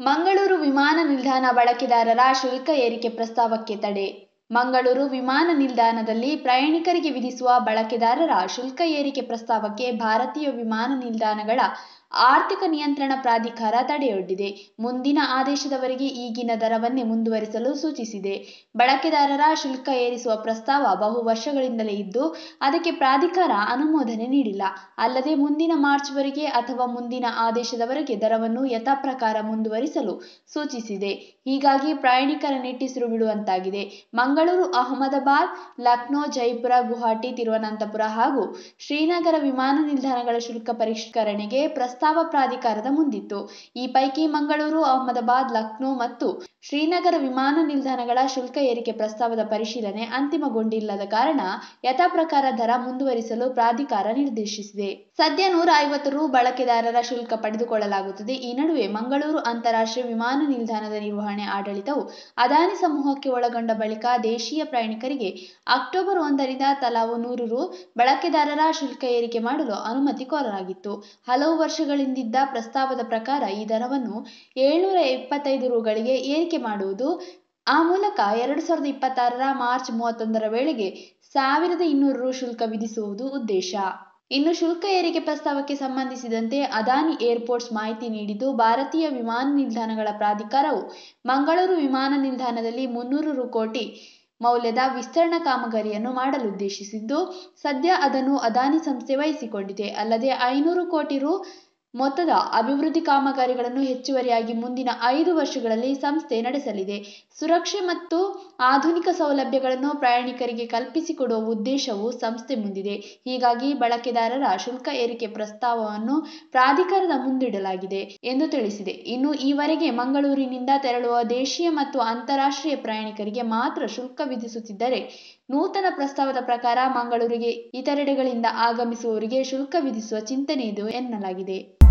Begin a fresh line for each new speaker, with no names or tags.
ಮಂಗಳೂರು ವಿಮಾನ ನಿಲ್ದಾಣ ಬಳಕೆದಾರರ ಶುಲ್ಕ ಏರಿಕೆ ಪ್ರಸ್ತಾವಕ್ಕೆ ತಡೆ. ಮಂಗಳೂರು ವಿಮಾನ ನಿಲ್ದಾಣದಲ್ಲಿ ಪ್ರಯಾಣಿಕರಿಗೆ ವಿಧಿಸುವ ಬಳಕೆದಾರರ ಶುಲ್ಕ ಏರಿಕೆ ಪ್ರಸ್ತಾವಕ್ಕೆ ಭಾರತೀಯ ವಿಮಾನ ನಿಲ್ದಾಣಗಳ ಆರ್ಥಿಕ ನಿಯಂತ್ರಣ ಪ್ರಾಧಿಕಾರ ತಡೆಯೊಡ್ಡಿದೆ. ಮುಂದಿನ ಆದೇಶದವರೆಗೆ ಈಗಿನ ದರವನ್ನೇ ಮುಂದುವರಿಸಲು ಸೂಚಿಸಿದೆ. ಬಳಕೆದಾರರ ಶುಲ್ಕ ಏರಿಸುವ ಪ್ರಸ್ತಾವ ಬಹು ವರ್ಷಗಳಿಂದಲೇ ಇದ್ದು, ಅದಕ್ಕೆ ಪ್ರಾಧಿಕಾರ ಅನುಮೋದನೆ ನೀಡಿಲ್ಲ. ಅಲ್ಲದೆ ಮುಂದಿನ ಮಾರ್ಚ್ವರೆಗೆ ಅಥವಾ ಮುಂದಿನ ಆದೇಶದವರೆಗೆ ದರವನ್ನು ಯಥಾಪ್ರಕಾರ ಮುಂದುವರಿಸಲು ಸೂಚಿಸಿದೆ. ಹೀಗಾಗಿ ಪ್ರಯಾಣಿಕರ ನಿಟ್ಟುಸಿರು ಬಿಡುವಂತಾಗಿದೆ ಮಂಗಳೂರು, ಅಹಮದಾಬಾದ್, ಲಕ್ನೋ, ಜೈಪುರ, ಗುವಾಹಟಿ, ತಿರುವನಂತಪುರ ಹಾಗೂ ಶ್ರೀನಗರ ವಿಮಾನ ನಿಲ್ದಾಣಗಳ ಶುಲ್ಕ ಪರಿಷ್ಕರಣೆಗೆ ಪ್ರಸ್ತಾವ ಪ್ರಾಧಿಕಾರದ ಮುಂದಿತ್ತು. ಈ ಪೈಕಿ ಮಂಗಳೂರು, ಅಹಮದಾಬಾದ್, ಲಕ್ನೋ ಮತ್ತು ಶ್ರೀನಗರ ವಿಮಾನ ನಿಲ್ದಾಣಗಳ ಶುಲ್ಕ ಏರಿಕೆ ಪ್ರಸ್ತಾವದ ಪರಿಶೀಲನೆ ಅಂತಿಮಗೊಂಡಿಲ್ಲದ ಕಾರಣ ಯಥಾಪ್ರಕಾರ ದರ ಮುಂದುವರಿಸಲು ಪ್ರಾಧಿಕಾರ ನಿರ್ದೇಶಿಸಿದೆ. ಸದ್ಯ ನೂರ ಐವತ್ತು ರು ಬಳಕೆದಾರರ ಶುಲ್ಕ ಪಡೆದುಕೊಳ್ಳಲಾಗುತ್ತದೆ. ಈ ನಡುವೆ ಮಂಗಳೂರು ಅಂತಾರಾಷ್ಟ್ರೀಯ ವಿಮಾನ ನಿಲ್ದಾಣದ ನಿರ್ವಹಣೆ ಆಡಳಿತವು ಅದಾನಿ ಸಮೂಹಕ್ಕೆ ಒಳಗೊಂಡ ಬಳಿಕ ದೇಶೀಯ ಪ್ರಯಾಣಿಕರಿಗೆ ಅಕ್ಟೋಬರ್ ಒಂದರಿಂದ ತಲಾ ನೂರು ರು ಬಳಕೆದಾರರ ಶುಲ್ಕ ಏರಿಕೆ ಮಾಡಲು ಅನುಮತಿ ಕೋರಲಾಗಿತ್ತು. ಹಲವು ವರ್ಷಗಳಿಂದಿದ್ದ ಪ್ರಸ್ತಾವದ ಪ್ರಕಾರ ಈ ದರವನ್ನು ಏಳ್ನೂರ ಇಪ್ಪತ್ತೈದು ರುಗಳಿಗೆ ಏರಿಕೆ ಮಾಡುವುದು. ಆ ಮೂಲಕ ಎರಡು ಸಾವಿರದ ಇಪ್ಪತ್ತಾರರ ಮಾರ್ಚ್ ಮೂವತ್ತೊಂದರ ವೇಳೆಗೆ ಸಾವಿರದ ಇನ್ನೂರು ರು ಶುಲ್ಕ ವಿಧಿಸುವುದು ಉದ್ದೇಶ. ಇನ್ನು ಶುಲ್ಕ ಏರಿಕೆ ಪ್ರಸ್ತಾವಕ್ಕೆ ಸಂಬಂಧಿಸಿದಂತೆ ಅದಾನಿ ಏರ್ಪೋರ್ಟ್ಸ್ ಮಾಹಿತಿ ನೀಡಿದ್ದು, ಭಾರತೀಯ ವಿಮಾನ ನಿಲ್ದಾಣಗಳ ಪ್ರಾಧಿಕಾರವು ಮಂಗಳೂರು ವಿಮಾನ ನಿಲ್ದಾಣದಲ್ಲಿ ಮುನ್ನೂರು ರು ಕೋಟಿ ಮೌಲ್ಯದ ವಿಸ್ತರಣಾ ಕಾಮಗಾರಿಯನ್ನು ಮಾಡಲುದ್ದೇಶಿಸಿದ್ದು, ಸದ್ಯ ಅದನ್ನು ಅದಾನಿ ಸಂಸ್ಥೆ ವಹಿಸಿಕೊಂಡಿದೆ. ಅಲ್ಲದೆ ಐನೂರು ಕೋಟಿ ರು ಮೊತ್ತದ ಅಭಿವೃದ್ಧಿ ಕಾಮಗಾರಿಗಳನ್ನು ಹೆಚ್ಚುವರಿಯಾಗಿ ಮುಂದಿನ ಐದು ವರ್ಷಗಳಲ್ಲಿ ಸಂಸ್ಥೆ ನಡೆಸಲಿದೆ. ಸುರಕ್ಷೆ ಮತ್ತು ಆಧುನಿಕ ಸೌಲಭ್ಯಗಳನ್ನು ಪ್ರಯಾಣಿಕರಿಗೆ ಕಲ್ಪಿಸಿಕೊಡುವ ಉದ್ದೇಶವು ಸಂಸ್ಥೆ ಮುಂದಿದೆ. ಹೀಗಾಗಿ ಬಳಕೆದಾರರ ಶುಲ್ಕ ಏರಿಕೆ ಪ್ರಸ್ತಾವವನ್ನು ಪ್ರಾಧಿಕಾರದ ಮುಂದಿಡಲಾಗಿದೆ ಎಂದು ತಿಳಿಸಿದೆ. ಇನ್ನು ಈವರೆಗೆ ಮಂಗಳೂರಿನಿಂದ ತೆರಳುವ ದೇಶೀಯ ಮತ್ತು ಅಂತಾರಾಷ್ಟ್ರೀಯ ಪ್ರಯಾಣಿಕರಿಗೆ ಮಾತ್ರ ಶುಲ್ಕ ವಿಧಿಸುತ್ತಿದ್ದರೆ ನೂತನ ಪ್ರಸ್ತಾವದ ಪ್ರಕಾರ ಮಂಗಳೂರಿಗೆ, ಇತರೆಡೆಗಳಿಂದ ಆಗಮಿಸುವವರಿಗೆ ಶುಲ್ಕ ವಿಧಿಸುವ ಚಿಂತನೆ ಇದೆ ಎನ್ನಲಾಗಿದೆ.